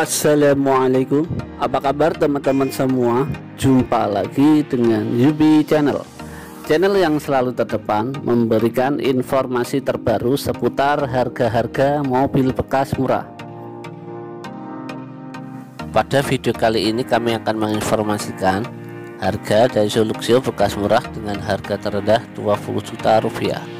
Assalamualaikum. Apa kabar teman-teman semua? Jumpa lagi dengan Yubi Channel. Channel yang selalu terdepan Memberikan informasi terbaru Seputar harga-harga mobil bekas murah. Pada video kali ini kami akan menginformasikan Harga dari Soluxio bekas murah Dengan harga terendah 20 juta rupiah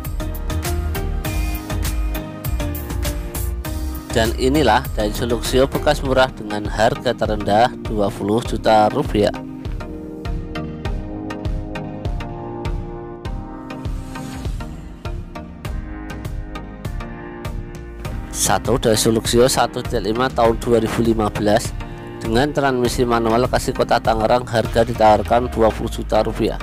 Dan inilah dari Soluxio bekas murah dengan harga terendah 20 juta rupiah. Satu dari Soluxio 1.5 tahun 2015 dengan transmisi manual kasih kota Tangerang harga ditawarkan 20 juta rupiah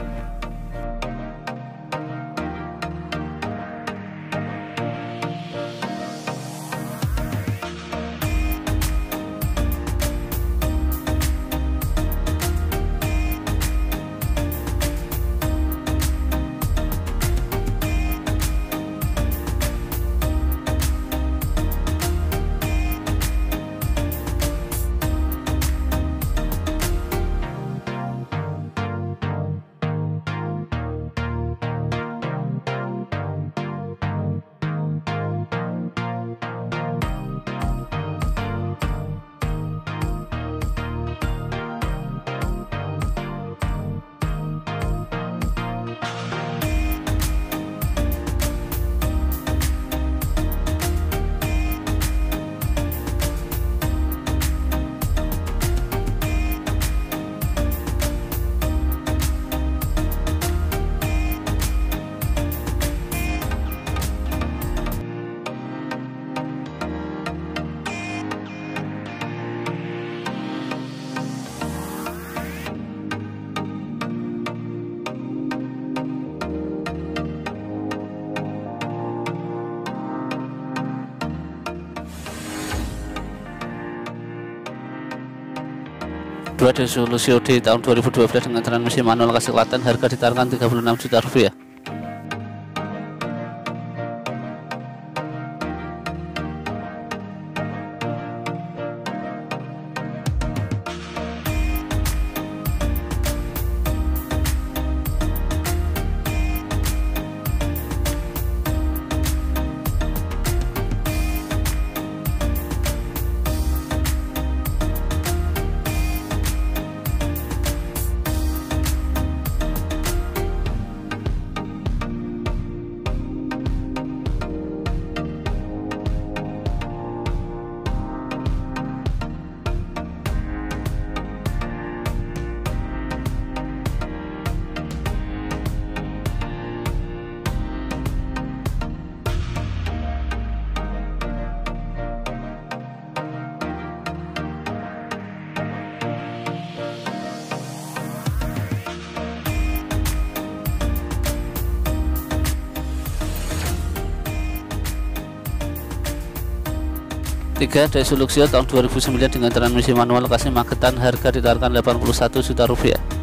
dua resolusi OD tahun 2012 dengan transmisi manual kasih Klaten harga ditaruhkan 36 juta rupiah Tiga dari Soluxio tahun 2009 dengan transmisi manual lokasi Magetan harga ditawarkan 81 juta rupiah.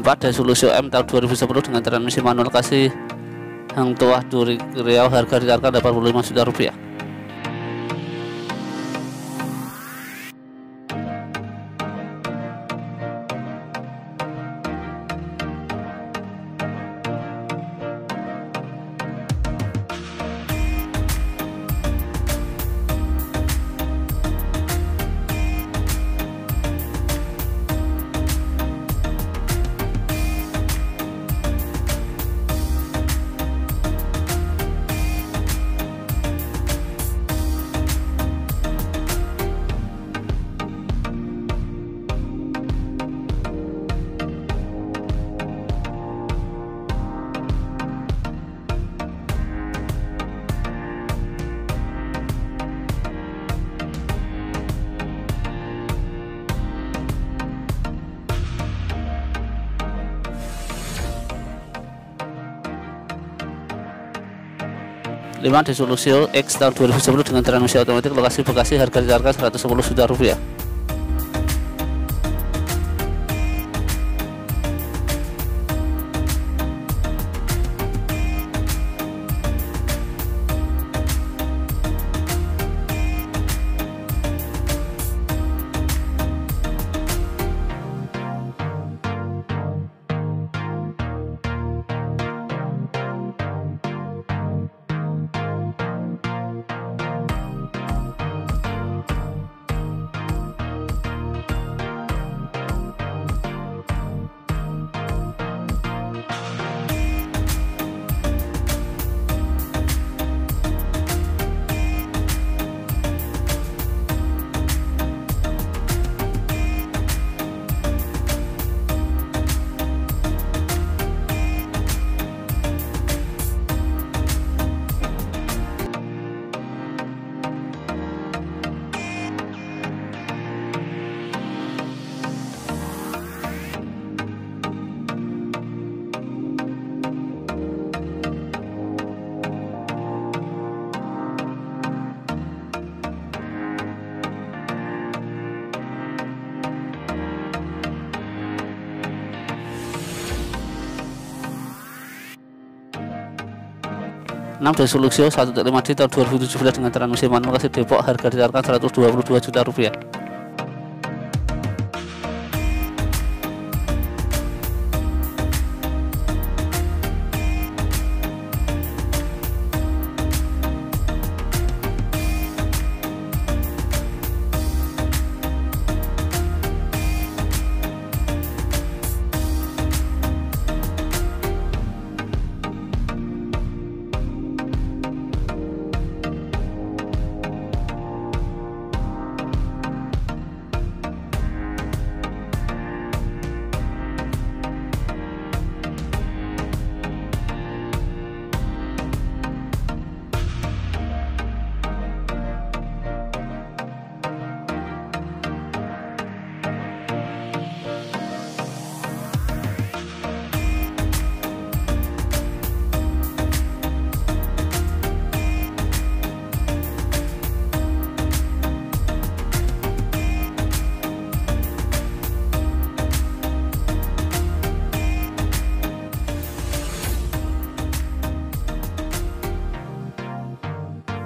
4 Desulusio M tahun 2010 dengan transmisi manual kasih Hang Tuah Duri Riau harga ditawarkan 85 juta rupiah 5 Desolusio X tahun 2010 dengan transmisi otomatis lokasi Bekasi harga diharga 110 juta rupiah 6 Desoluxio 1.5 di tahun 2017 dengan transmisi manual kasih Depok harga ditawarkan 122 juta rupiah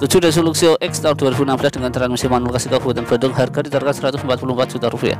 Tujuh Resoluxio X tahun 2016 dengan transmisi manual kasih Kabupaten Bandung harga ditawarkan 144 juta rupiah.